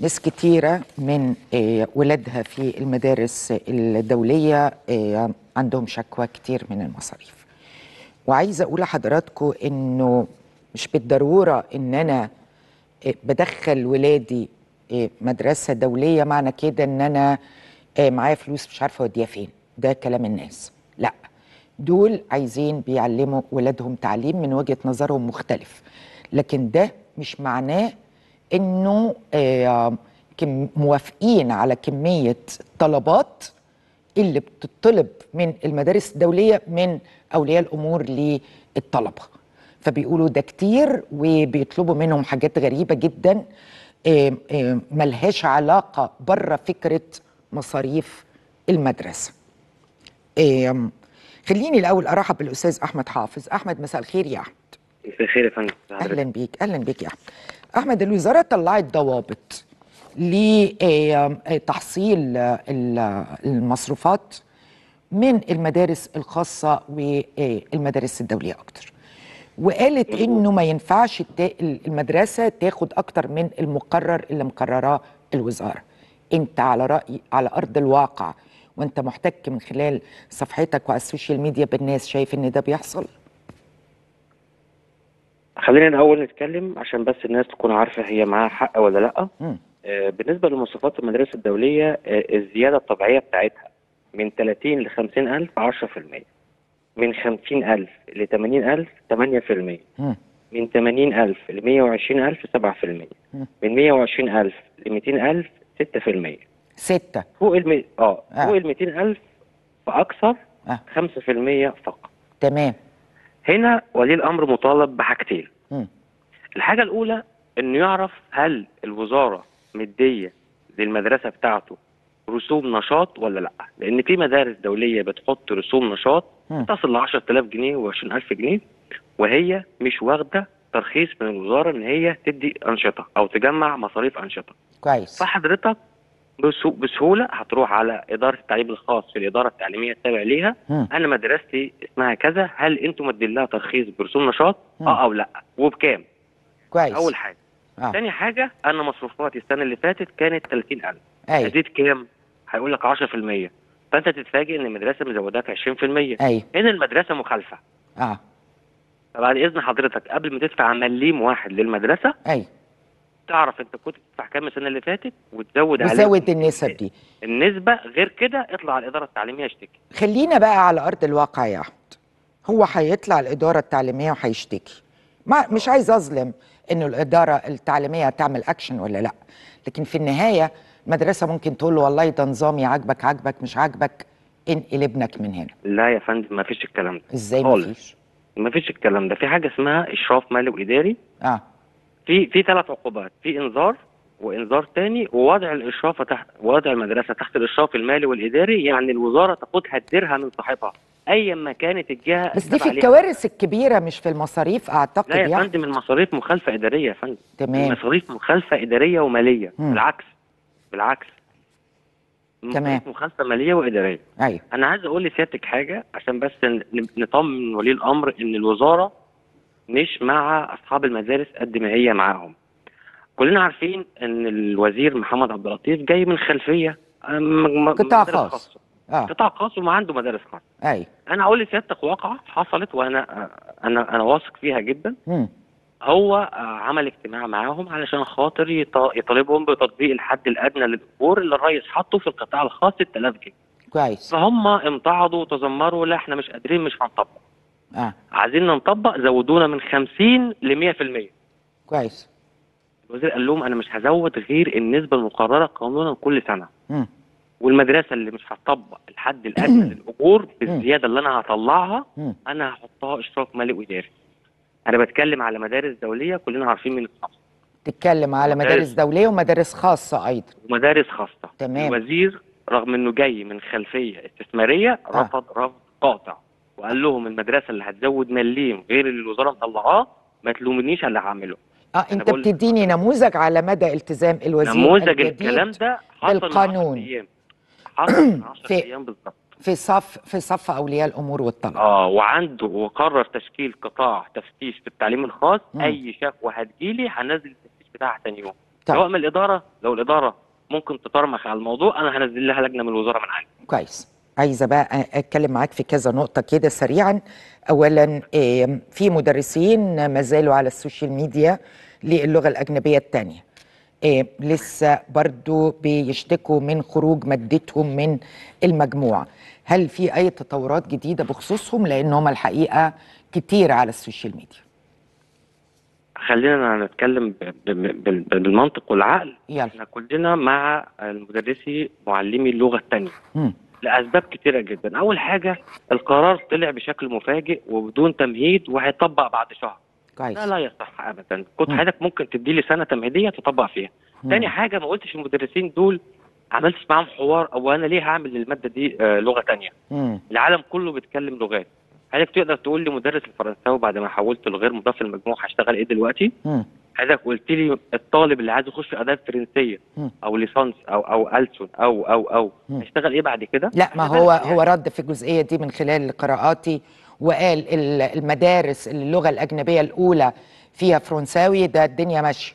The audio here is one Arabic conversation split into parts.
ناس كتيرة من آه، ولادها في المدارس الدولية آه، عندهم شكوى كتير من المصاريف. وعايزة أقول لحضراتكم إنه مش بالضرورة إن أنا آه، بدخل ولادي مدرسة دولية معنى كده إن أنا معايا فلوس مش عارفة أوديها فين. ده كلام الناس. لأ دول عايزين بيعلموا ولادهم تعليم من وجهة نظرهم مختلف. لكن ده مش معناه إنه آه، موافقين على كمية طلبات اللي بتطلب من المدارس الدولية من أولياء الأمور للطلبة. فبيقولوا ده كتير وبيطلبوا منهم حاجات غريبة جدا آه، آه، ملهاش علاقة بره فكرة مصاريف المدرسة. خليني الأول أرحب بالأستاذ أحمد حافظ. أحمد مساء الخير يا أحمد. مساء الخير يا فندم. أهلا بيك أهلا بيك يا أحمد. أحمد الوزاره طلعت ضوابط لتحصيل المصروفات من المدارس الخاصة والمدارس الدولية أكتر. وقالت إنه ما ينفعش المدرسة تاخد أكتر من المقرر اللي مقرراه الوزارة. أنت على رأي على أرض الواقع وأنت محتك من خلال صفحتك وعلى السوشيال ميديا بالناس شايف إن ده بيحصل؟ خلينا الأول نتكلم عشان بس الناس تكون عارفة هي معاها حق ولا لأ. آه، بالنسبة لمواصفات المدارس الدولية آه، الزيادة الطبيعية بتاعتها من 30 ل 50 ألف 10% من 50 ألف ل 80 ألف 8% مم. من 80 ألف ل 120 ألف 7% مم. من 120 ألف ل 200 ألف 6% ستة فوق الم... آه آه. فوق ال 200 ألف فاكثر آه. 5% فقط تمام هنا ولي الأمر مطالب بحاجتين مم. الحاجة الأولى إنه يعرف هل الوزارة مدية للمدرسة بتاعته رسوم نشاط ولا لأ، لأن في مدارس دولية بتحط رسوم نشاط. تصل ل 10000 جنيه و20000 جنيه وهي مش واخدة ترخيص من الوزارة إن هي تدي أنشطة أو تجمع مصاريف أنشطة. كويس فحضرتك بسو- بسهولة هتروح على إدارة التعليم الخاص في الإدارة التعليمية التابع ليها. مم. أنا مدرستي اسمها كذا. هل أنتم مدين لها ترخيص برسوم نشاط؟ أه أو لأ. وبكام؟ كويس. أول حاجة. آه. تاني حاجة أنا مصروفاتي السنة اللي فاتت كانت 30000 أيوه. ازيد كام؟ هيقول لك 10% فأنت تتفاجئ إن المدرسة مزوداك 20% أيوه. هنا المدرسة مخالفة. آه. فبعد إذن حضرتك قبل ما تدفع مليم واحد للمدرسة أيوه. تعرف انت كنت بتدفع كام السنة اللي فاتت وتزود عليه وزود النسب دي. النسبة غير كده اطلع على الإدارة التعليمية اشتكي خلينا بقى على أرض الواقع يا أحمد. هو هيطلع الإدارة التعليمية وهيشتكي. ما مش عايز أظلم إنه الإدارة التعليمية هتعمل اكشن ولا لأ. لكن في النهاية المدرسة ممكن تقول له والله ده نظامي عاجبك عاجبك مش عاجبك انقل ابنك من هنا. لا يا فندم ما فيش الكلام ده. إزاي خالص. مفيش؟ ما فيش الكلام ده. في حاجة اسمها إشراف مالي وإداري. آه. في في ثلاث عقوبات. في إنذار وإنذار تاني ووضع الإشراف تحت وضع المدرسة تحت الإشراف المالي والإداري يعني الوزارة تاخدها تديرها من صاحبها ايا ما كانت الجهة بس دي في. الكوارث الكبيرة مش في المصاريف أعتقد لا يا يعني. فندم المصاريف مخالفة إدارية يا فندم. تمام. المصاريف مخالفة إدارية ومالية. مم. بالعكس بالعكس. تمام. مخالفة مالية وإدارية. أيوه. أنا عايز أقول لسيادتك حاجة عشان بس نطمن ولي الأمر إن الوزارة مش مع أصحاب المدارس قد ما هي معاهم. كلنا عارفين إن الوزير محمد عبد اللطيف جاي من خلفية م- قطاع خاص. خاصة. آه. قطاع خاص وما عنده مدارس خاصة. أيوه أنا أقول لسيادتك واقعه حصلت وأنا أنا أنا واثق فيها جدا. مم. هو آه، عمل اجتماع معاهم علشان خاطر يط- يطالبهم بتطبيق الحد الأدنى للاجور اللي الرئيس حطه في القطاع الخاص 6000 جنيه. كويس. فهم امتعضوا وتذمروا لا إحنا مش قادرين مش هنطبق. آه عايزين نطبق زودونا من 50 ل 100% كويس الوزير قال لهم أنا مش هزود غير النسبة المقررة قانونا كل سنة مم. والمدرسة اللي مش هتطبق الحد الادنى للاجور بالزيادة اللي أنا هطلعها. أنا هحطها اشتراك مالي وإداري أنا بتكلم على مدارس دولية كلنا عارفين من الخاص تتكلم على مدارس. مدارس دولية ومدارس خاصة أيضا ومدارس خاصة تمام. الوزير رغم إنه جاي من خلفية استثمارية آه. رفض رفض قاطع وقال لهم المدرسة اللي هتزود مليم غير اللي الوزارة مطلعاه ما تلومنيش على اللي هعمله. آه أنت بتديني نموذج على مدى التزام الوزير نموذج الكلام ده حصل بالقانون. 10 أيام. حصل من 10 في- أيام بالظبط. في صف في صف أولياء الأمور والطلبة. آه وعنده وقرر تشكيل قطاع تفتيش في التعليم الخاص. مم. أي شكوى هتجيلي هنزل التفتيش بتاعها تاني يوم. طيب. سواء من الإدارة لو الإدارة ممكن تطرمخ على الموضوع أنا هنزل لها لجنة من الوزارة من عندي. كويس. عايزة بقى أتكلم معاك في كذا نقطة كده سريعا. اولا في مدرسين ما زالوا على ال social media للغة الأجنبية الثانية لسه برضو بيشتكوا من خروج مادتهم من المجموع. هل في أي تطورات جديدة بخصوصهم؟ لأن هم الحقيقة كتير على ال social media. خلينا نتكلم بالمنطق والعقل. يلا. إحنا كلنا مع المدرسي معلمي اللغة الثانية. لأسباب كتيرة جدا أول حاجة القرار طلع بشكل مفاجئ وبدون تمهيد وهيطبق بعد شهر كويس لا لا يصح ابدا كنت. حضرتك ممكن تدي لي سنة تمهيدية تطبق فيها مم. تاني حاجة ما قلتش المدرسين دول عملتش معاهم حوار أو أنا ليه هعمل للماده دي آه، لغة تانية مم. العالم كله بيتكلم لغات حضرتك تقدر تقول لي مدرس الفرنساوي بعد ما حولت لغير مضاف للمجموع هشتغل إيه دلوقتي مم. حضرتك قلت لي الطالب اللي عايز يخش اداب فرنسية. أو ليسانس أو أو ألسن أو أو أو. هيشتغل إيه بعد كده لا ما هو بالك هو رد في الجزئية دي من خلال قراءاتي وقال ال- المدارس اللغة الأجنبية الأولى فيها فرنساوي ده الدنيا ماشية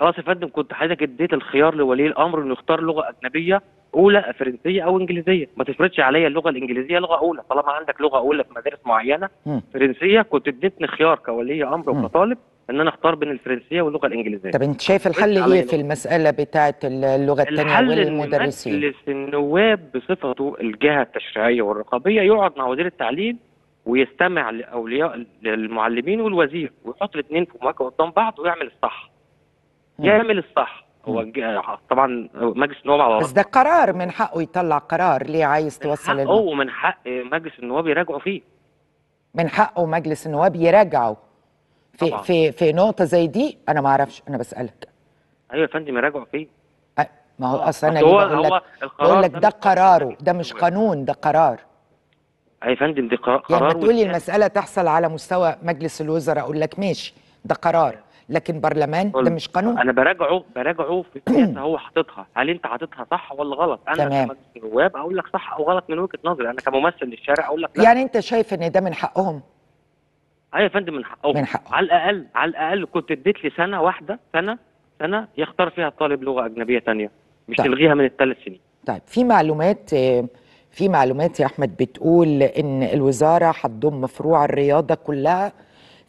خلاص يا فندم كنت حضرتك اديت الخيار لولي الأمر إنه يختار لغة أجنبية أولى فرنسية أو إنجليزية ما تفرضش عليا اللغة الإنجليزية لغة أولى طالما عندك لغة أولى في مدارس معينة. فرنسية كنت اديتني خيار كولي أمر. وكطالب إن أنا أختار بين الفرنسية واللغة الإنجليزية طب أنت شايف الحل إيه في لغة. المساله بتاعه اللغة الثانية والمدرسين مجلس النواب بصفته الجهة التشريعية والرقابية يقعد مع وزير التعليم ويستمع لأولياء للمعلمين والوزير ويحط الاثنين في مواجهه قدام بعض ويعمل الصح. يعمل الصح. هو طبعا مجلس النواب على بس ده قرار من حقه يطلع قرار. ليه عايز من توصل حقه الم... ومن حق مجلس النواب يراجعوا فيه. من حقه مجلس النواب يراجعوا في طبعا. في في نقطة زي دي أنا ما أعرفش. أنا بسألك. أيوه يا فندم يراجعوا فيه. ما هو آه. أصلا أنا هو بقول لك هو القرار بقول لك ده قراره. ده مش. قانون ده قرار. اي فندم دي قرار يعني تقولي. المسألة تحصل على مستوى مجلس الوزراء أقول لك ماشي ده قرار. لكن برلمان ده مش قانون. أنا براجعه براجعه في سياسه هو حاططها. هل أنت حاططها صح ولا غلط؟ أنا تمام. كمجلس النواب أقول لك صح أو غلط من وجهة نظري. أنا كممثل للشارع أقول لك لا. يعني أنت شايف إن ده من حقهم؟ أيوه يا فندم من حقه من حقه. على الأقل على الأقل كنت اديت لي سنة واحدة سنة سنة يختار فيها الطالب لغة أجنبية تانية. مش طيب. تلغيها من الثلاث سنين. طيب في معلومات في معلومات يا أحمد بتقول إن الوزارة هتضم فروع الرياضة كلها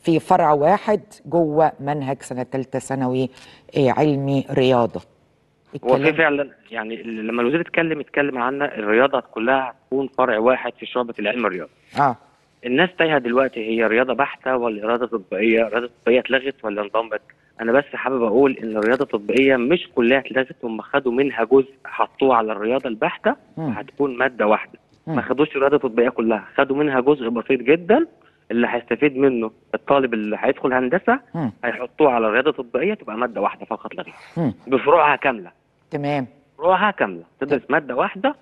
في فرع واحد جوه منهج سنة ثالثة ثانوي آه، علمي رياضة هو في فعلا يعني لما الوزير اتكلم اتكلم عنا الرياضة كلها هتكون فرع واحد في شعبة العلم الرياضي آه الناس تايهة دلوقتي هي رياضة بحتة ولا رياضة تطبيقية؟ الرياضه التطبيقيه اتلغت ولا انضمت؟ أنا بس حابب أقول إن الرياضة التطبيقية مش كلها اتلغت هم خدوا منها جزء حطوه على الرياضة البحتة مم. وهتكون مادة واحدة. ما خدوش الرياضة التطبيقية كلها خدوا منها جزء بسيط جدا اللي هيستفيد منه الطالب اللي هيدخل هندسة. هيحطوه على الرياضة التطبيقيه تبقى مادة واحدة فقط لا غير. بفروعها كاملة. تمام. فروعها كاملة. تدرس مادة واحدة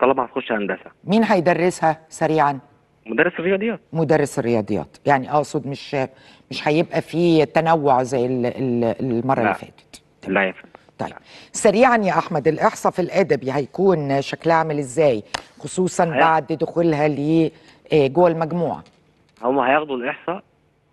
طالما هتخش هندسة. مين هيدرسها سريعا؟ مدرس الرياضيات. مدرس الرياضيات. يعني أقصد مش مش هيبقى فيه تنوع زي ال- ال- المرة لا. اللي فاتت. لا يا فندم. طيب. سريعا يا أحمد الإحصاء في الأدبي هيكون شكلها عامل إزاي؟ خصوصا هي- بعد دخولها ل جوه المجموعة. هم هياخدوا الإحصاء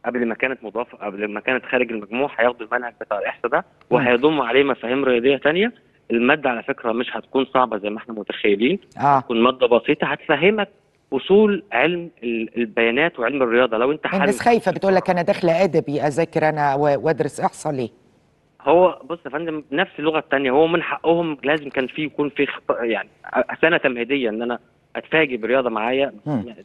قبل ما كانت مضافه قبل ما كانت خارج المجموع هياخدوا المنهج بتاع الإحصاء ده وهيضموا عليه مفاهيم رياضية تانية. المادة على فكرة مش هتكون صعبة زي ما إحنا متخيلين. آه. هتكون مادة بسيطة هتفهمك أصول علم ال- البيانات وعلم الرياضة. لو انت حابب الناس خايفة بتقول لك أنا داخله أدبي أذاكر أنا وأدرس أحصاء ليه؟ هو بص يا فندم نفس اللغة الثانية هو من حقهم لازم كان في يكون في خط... يعني سنة تمهيدية إن أنا أتفاجئ برياضه معايا.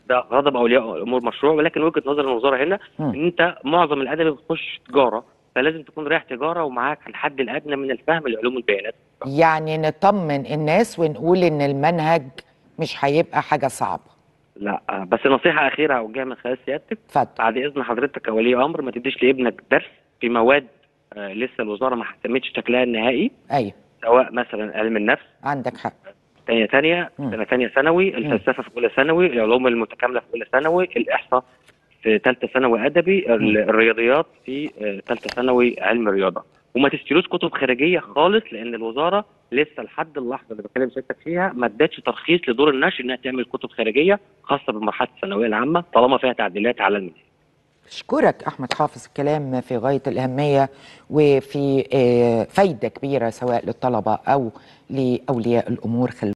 ده غضب أولياء الأمور مشروع ولكن وجهة نظر الوزاره هنا. إن أنت معظم الأدبي بتخش تجارة فلازم تكون رايح تجارة ومعاك الحد الأدنى من الفهم لعلوم البيانات. يعني نطمن الناس ونقول إن المنهج مش هيبقى حاجة صعبة. لا بس نصيحة أخيرة هوجهها من خلال سيادتك. بعد إذن حضرتك كولي أمر ما تديش لابنك درس في مواد آه لسه الوزارة ما حسمتش شكلها النهائي. أيوه. سواء مثلا علم النفس. عندك حق. تانية مم. سنة تانية ثانوي الفلسفة في أولى ثانوي العلوم المتكاملة في أولى ثانوي الإحصاء في ثالثة ثانوي أدبي ال- الرياضيات في آه، ثالثة ثانوي علم رياضة. وما تشتروش كتب خارجية خالص لأن الوزارة لسه لحد اللحظة اللي بكلم سيادتك فيها ما ادتش ترخيص لدور النشر إنها تعمل كتب خارجية خاصة بالمرحلة الثانوية العامة طالما فيها تعديلات على المنهج أشكرك أحمد حافظ الكلام في غاية الأهمية وفي آه، فايدة كبيرة سواء للطلبة أو لأولياء الأمور. خلال